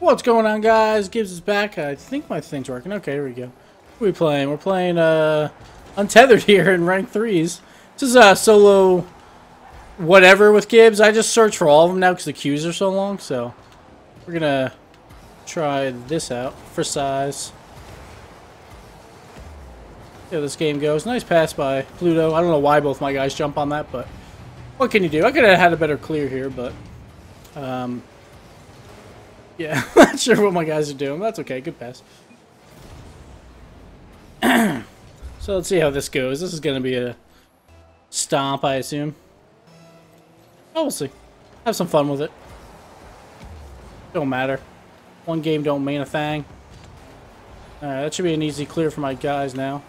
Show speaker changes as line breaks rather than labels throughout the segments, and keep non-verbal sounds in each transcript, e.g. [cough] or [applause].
What's going on, guys? Gibbs is back. I think my thing's working. Okay, here we go. We playing? We're playing uh, Untethered [laughs] here in rank 3s. This is a uh, solo whatever with Gibbs. I just search for all of them now because the queues are so long. So we're to try this out for size. Yeah, this game goes. Nice pass by Pluto. I don't know why both my guys jump on that, but what can you do? I could have had a better clear here, but... Um, yeah, [laughs] not sure what my guys are doing. That's okay. Good pass. [clears throat] so let's see how this goes. This is going to be a stomp, I assume. Oh, we'll see. Have some fun with it. Don't matter. One game don't mean a thing. Alright, that should be an easy clear for my guys now.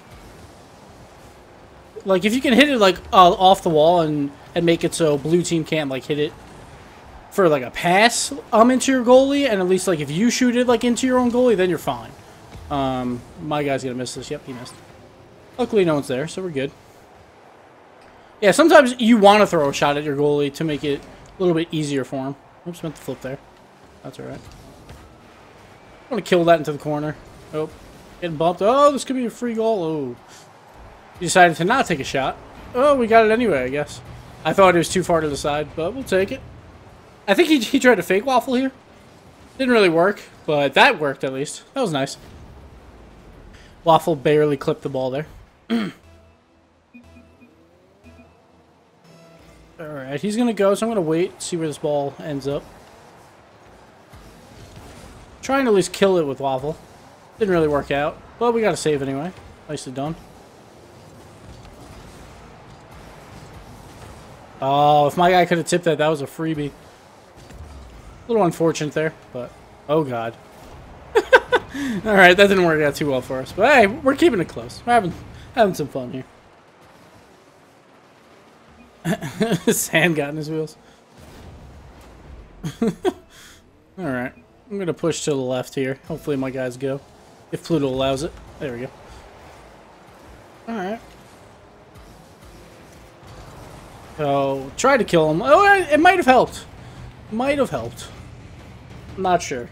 Like, if you can hit it, like, uh, off the wall and, and make it so blue team can't, like, hit it for like a pass um into your goalie, and at least like if you shoot it like into your own goalie, then you're fine. Um, my guy's gonna miss this. Yep, he missed. Luckily, no one's there, so we're good. Yeah, sometimes you want to throw a shot at your goalie to make it a little bit easier for him. Oops, meant to flip there. That's alright. I want to kill that into the corner. Oh, getting bumped. Oh, this could be a free goal. Oh. He decided to not take a shot. Oh, we got it anyway, I guess. I thought it was too far to the side, but we'll take it. I think he, he tried to fake waffle here. Didn't really work, but that worked at least. That was nice. Waffle barely clipped the ball there. [clears throat] Alright, he's going to go, so I'm going to wait, see where this ball ends up. Trying to at least kill it with Waffle. Didn't really work out, but we got to save anyway. Nicely done. Oh, if my guy could have tipped that, that was a freebie. Little unfortunate there, but oh god. [laughs] Alright, that didn't work out too well for us. But hey, we're keeping it close. We're having having some fun here. [laughs] Sand got in his wheels. [laughs] Alright. I'm gonna push to the left here. Hopefully my guys go. If Pluto allows it. There we go. Alright. Oh, try to kill him. Oh, it might have helped. Might have helped. Not sure.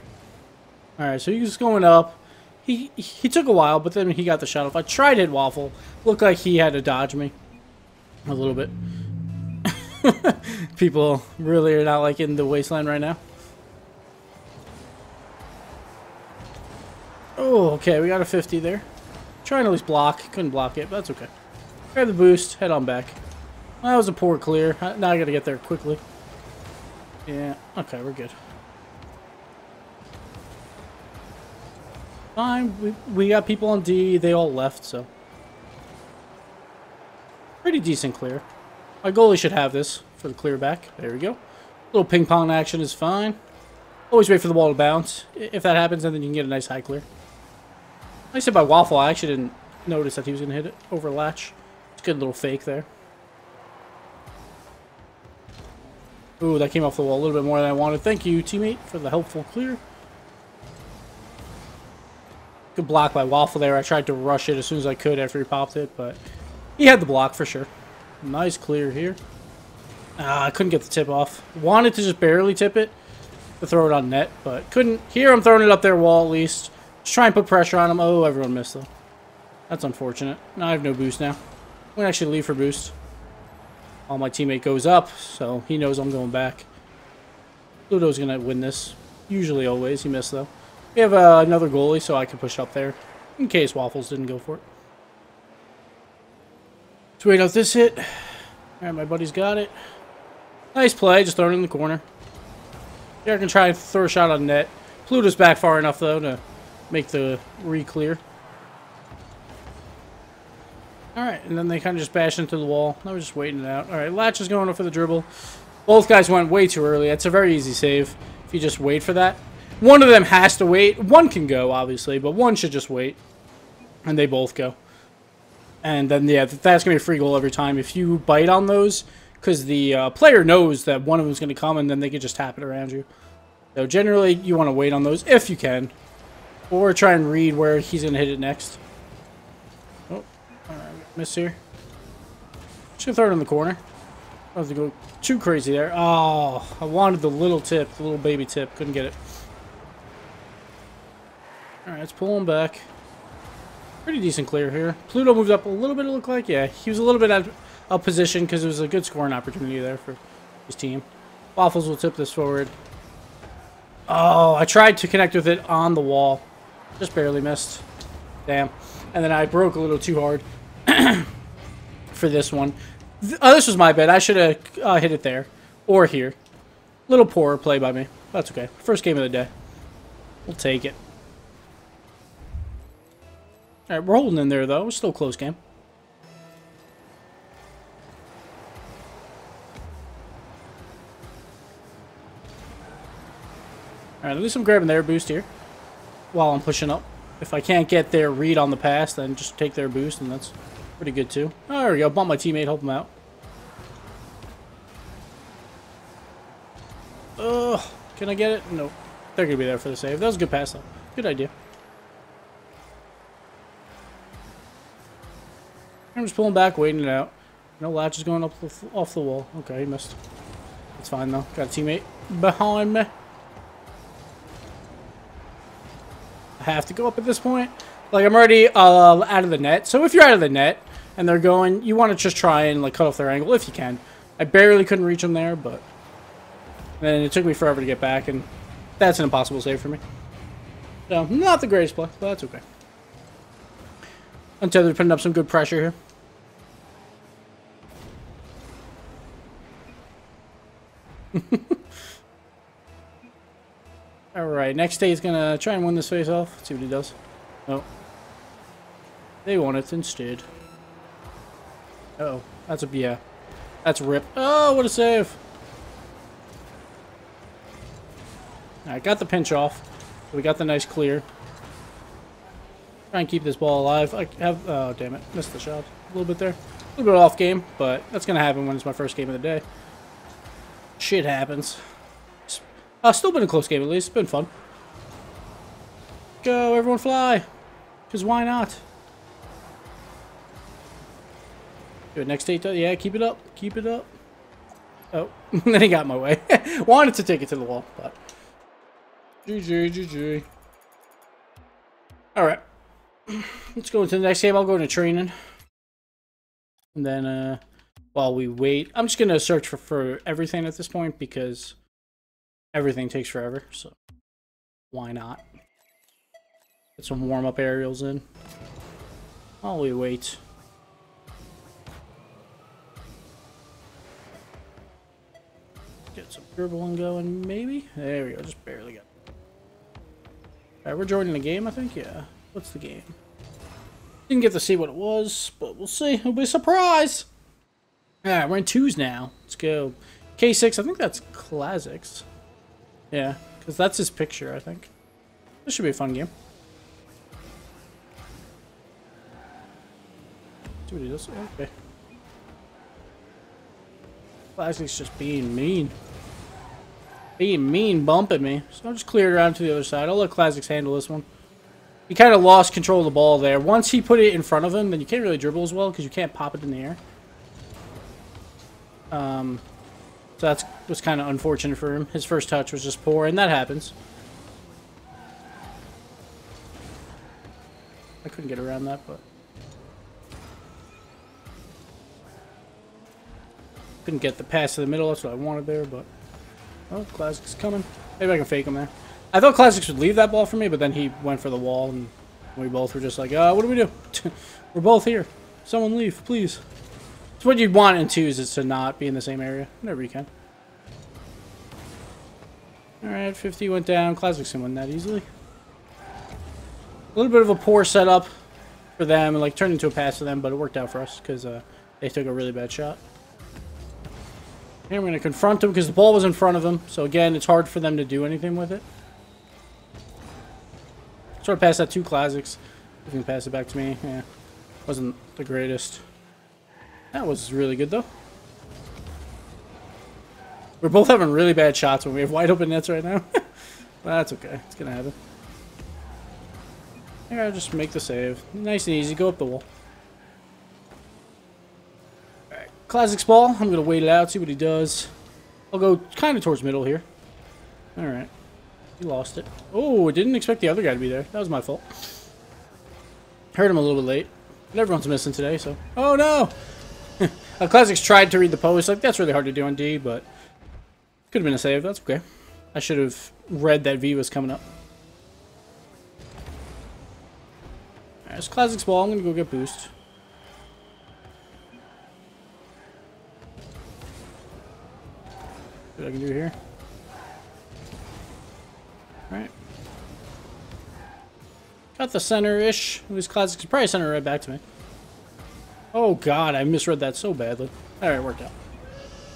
Alright, so he's going up. He he took a while, but then he got the shot off. I tried hit Waffle. Looked like he had to dodge me. A little bit. [laughs] People really are not like in the wasteland right now. Oh, okay, we got a 50 there. Trying to at least block. Couldn't block it, but that's okay. Grab the boost, head on back. Well, that was a poor clear. Now I gotta get there quickly. Yeah, okay, we're good. Fine, we, we got people on D, they all left, so. Pretty decent clear. My goalie should have this for the clear back. There we go. little ping pong action is fine. Always wait for the ball to bounce. If that happens, then you can get a nice high clear. I said by Waffle, I actually didn't notice that he was going to hit it over latch. It's a good little fake there. Ooh, that came off the wall a little bit more than I wanted. Thank you, teammate, for the helpful clear. Good block by Waffle there. I tried to rush it as soon as I could after he popped it, but he had the block for sure. Nice clear here. Ah, I couldn't get the tip off. Wanted to just barely tip it to throw it on net, but couldn't. Here I'm throwing it up their wall at least. Just try and put pressure on him. Oh, everyone missed though. That's unfortunate. Now I have no boost now. I'm going to actually leave for boost. All my teammate goes up, so he knows I'm going back. Pluto's going to win this. Usually always. He missed though. We have uh, another goalie, so I can push up there. In case Waffles didn't go for it. Let's wait out this hit. Alright, my buddy's got it. Nice play, just throwing it in the corner. Here I can try and throw a shot on net. Pluto's back far enough, though, to make the re-clear. Alright, and then they kind of just bash into the wall. Now we're just waiting it out. Alright, Latch is going up for the dribble. Both guys went way too early. It's a very easy save if you just wait for that. One of them has to wait. One can go, obviously, but one should just wait. And they both go. And then, yeah, that's going to be a free goal every time. If you bite on those, because the uh, player knows that one of them is going to come, and then they can just tap it around you. So generally, you want to wait on those if you can. Or try and read where he's going to hit it next. Oh, miss here. To throw it in the corner. I have to go too crazy there. Oh, I wanted the little tip, the little baby tip. Couldn't get it. Alright, let's pull him back. Pretty decent clear here. Pluto moved up a little bit, it looked like. Yeah, he was a little bit out of position because it was a good scoring opportunity there for his team. Waffles will tip this forward. Oh, I tried to connect with it on the wall. Just barely missed. Damn. And then I broke a little too hard [clears throat] for this one. Oh, this was my bad. I should have uh, hit it there. Or here. Little poor play by me. That's okay. First game of the day. We'll take it. Alright, we're holding in there, though. It's still close game. Alright, at least I'm grabbing their boost here. While I'm pushing up. If I can't get their read on the pass, then just take their boost, and that's pretty good, too. Oh, there we go. Bump my teammate, help him out. Ugh. Can I get it? Nope. They're going to be there for the save. That was a good pass, though. Good idea. I'm just pulling back, waiting it out. No latch is going up off the wall. Okay, he missed. It's fine, though. Got a teammate behind me. I have to go up at this point. Like, I'm already uh, out of the net. So if you're out of the net and they're going, you want to just try and like cut off their angle if you can. I barely couldn't reach them there, but then it took me forever to get back, and that's an impossible save for me. So, not the greatest play, but that's okay. Until they're putting up some good pressure here. [laughs] Alright, next day he's gonna try and win this face off. Let's see what he does. Oh. They won it instead. Uh oh. That's a yeah. That's a rip. Oh, what a save. I got the pinch off. We got the nice clear. Try and keep this ball alive. I have... Oh, damn it. Missed the shot. A little bit there. A little bit off game, but that's to happen when it's my first game of the day. Shit happens. Uh, still been a close game at least. It's been fun. Go, everyone fly. Because why not? Do it next eight. Yeah, keep it up. Keep it up. Oh, [laughs] then he got my way. [laughs] Wanted to take it to the wall, but... GG, GG. Alright. [clears throat] Let's go into the next game. I'll go into training. And then, uh, while we wait, I'm just going to search for, for everything at this point because everything takes forever. So, why not? Get some warm-up aerials in. While we wait. Get some dribbling going, maybe? There we go, just barely got Alright, we're joining the game, I think? Yeah. What's the game? Didn't get to see what it was, but we'll see. It'll be a surprise! Alright, we're in twos now. Let's go. K6, I think that's Classics. Yeah, because that's his picture, I think. This should be a fun game. See he. Okay. Classics just being mean. Being mean bumping me. So I'll just clear it around to the other side. I'll let Classics handle this one. He kind of lost control of the ball there. Once he put it in front of him, then you can't really dribble as well because you can't pop it in the air. Um, so that's was kind of unfortunate for him. His first touch was just poor, and that happens. I couldn't get around that, but... Couldn't get the pass to the middle, that's what I wanted there, but... Oh, Classics coming. Maybe I can fake him there. I thought Classics would leave that ball for me, but then he went for the wall, and we both were just like, uh, what do we do? [laughs] we're both here. Someone leave, please. It's what you'd want in twos is to not be in the same area. Whenever you can. Alright, 50 went down. Classics can that easily. A little bit of a poor setup for them, and like turned into a pass for them, but it worked out for us because uh, they took a really bad shot. Here I'm going to confront them because the ball was in front of them. So again, it's hard for them to do anything with it. Sort of pass that two classics. You can pass it back to me. Yeah, wasn't the greatest. That was really good though. We're both having really bad shots when we have wide open nets right now. [laughs] But that's okay. It's gonna happen. Here, I'll just make the save. Nice and easy. Go up the wall. Classics ball. I'm going to wait it out, see what he does. I'll go kind of towards middle here. Alright. He lost it. Oh, I didn't expect the other guy to be there. That was my fault. Heard him a little bit late. But everyone's missing today, so... Oh, no! [laughs] uh, Classics tried to read the post. Like, that's really hard to do on D, but... Could have been a save. That's okay. I should have read that V was coming up. Alright, it's Classics ball. I'm going to go get boost. See what I can do here. Alright. Got the center-ish. These classics probably center right back to me. Oh god, I misread that so badly. Alright, worked out.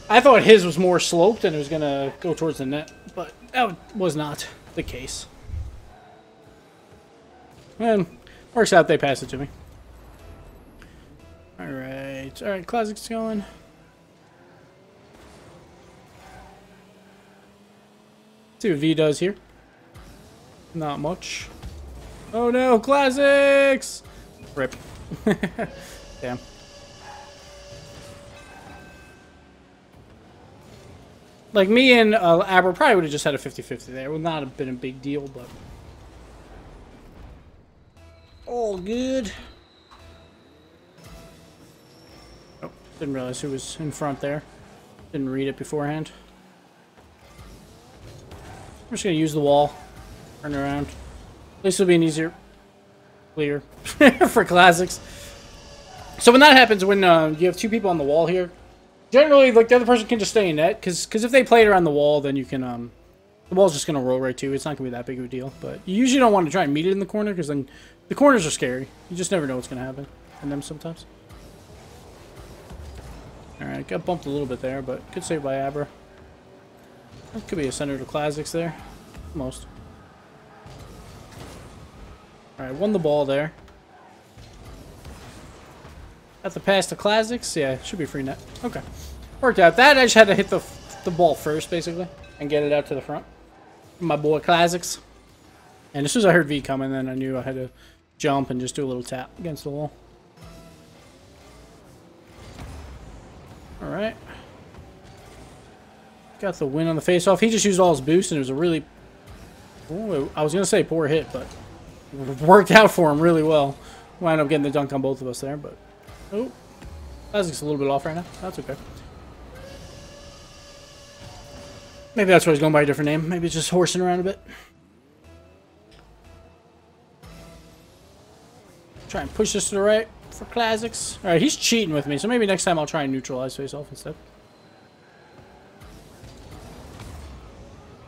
I thought his was more sloped and it was gonna go towards the net, but that was not the case. And works out they pass it to me. Alright, alright, classics going. See what V does here. Not much. Oh no, classics! Rip. [laughs] Damn. Like, me and uh, Aber probably would have just had a 50-50 there. It would not have been a big deal, but... All good. Oh, didn't realize who was in front there. Didn't read it beforehand. I'm just going to use the wall. Turn around. This will be an easier clear [laughs] for classics. So when that happens, when uh, you have two people on the wall here, generally, like the other person can just stay in net, because because if they play it around the wall, then you can um, the wall's just gonna roll right to. It's not gonna be that big of a deal. But you usually don't want to try and meet it in the corner, because then the corners are scary. You just never know what's gonna happen in them sometimes. All right, got bumped a little bit there, but good save by Abra. That could be a center to classics there, most. Alright, won the ball there. At the pass to Classics? Yeah, should be free net. Okay. Worked out. That I just had to hit the, the ball first, basically, and get it out to the front. My boy Classics. And as soon as I heard V coming, then I knew I had to jump and just do a little tap against the wall. Alright. Got the win on the face-off. He just used all his boost, and it was a really... Ooh, I was going to say poor hit, but worked out for him really well. Wound up getting the dunk on both of us there, but... Oh. Isaac's a little bit off right now. That's okay. Maybe that's why he's going by a different name. Maybe it's just horsing around a bit. Try and push this to the right for classics. Alright, he's cheating with me, so maybe next time I'll try and neutralize face-off instead.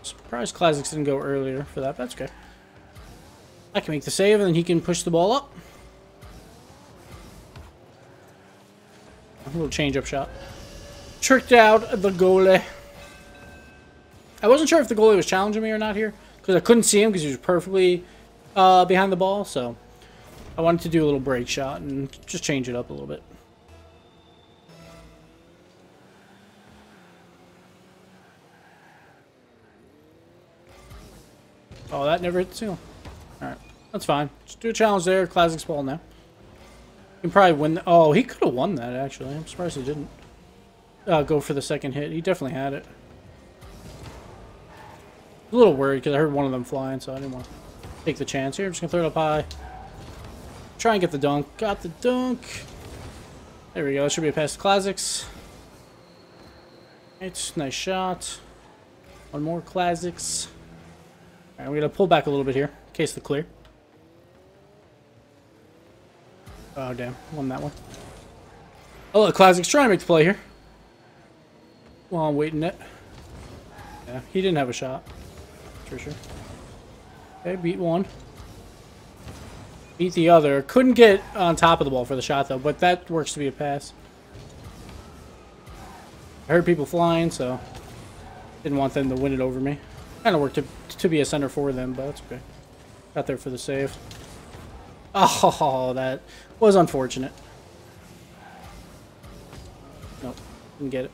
Surprised classics didn't go earlier for that, that's okay. I can make the save, and then he can push the ball up. Little change-up shot. Tricked out the goalie. I wasn't sure if the goalie was challenging me or not here, because I couldn't see him because he was perfectly uh, behind the ball, so I wanted to do a little break shot and just change it up a little bit. Oh, that never hit the ceiling. Alright, that's fine. Just do a challenge there. Classics ball now. Can probably win. oh, he could have won that, actually. I'm surprised he didn't uh, go for the second hit. He definitely had it. A little worried because I heard one of them flying, so I didn't want to take the chance here. I'm just going to throw it up high. Try and get the dunk. Got the dunk. There we go. That should be a pass to Classics. It's nice shot. One more Classics. Alright, we're going to pull back a little bit here. In case the clear. Oh, damn. Won that one. Oh, look, Classic's trying to make the play here. While I'm waiting it. Yeah, he didn't have a shot. For sure. Okay, beat one. Beat the other. Couldn't get on top of the ball for the shot, though, but that works to be a pass. I heard people flying, so didn't want them to win it over me. Kind of worked to, to be a center for them, but that's okay. Got there for the save. Oh, that was unfortunate. Nope, didn't get it.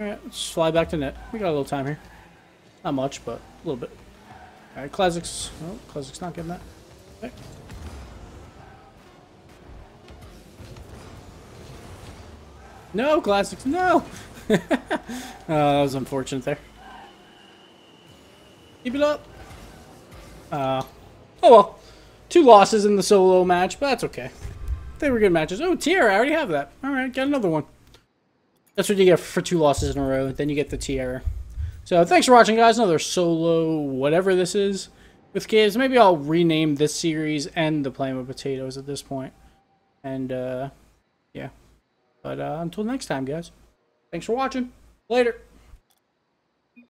Alright, let's fly back to net. We got a little time here. Not much, but a little bit. Alright, Classics. Oh, Classics not getting that. Okay. No, Classics, no! [laughs] oh, that was unfortunate there. Keep it up. Uh, oh well. Two losses in the solo match, but that's okay. They were good matches. Oh, Tiara, I already have that. Alright, got another one. That's what you get for two losses in a row. Then you get the Tiara. So thanks for watching, guys. Another solo whatever this is with Gibbs. Maybe I'll rename this series and the Playing with Potatoes at this point. And, uh, yeah. But uh, until next time, guys. Thanks for watching. Later.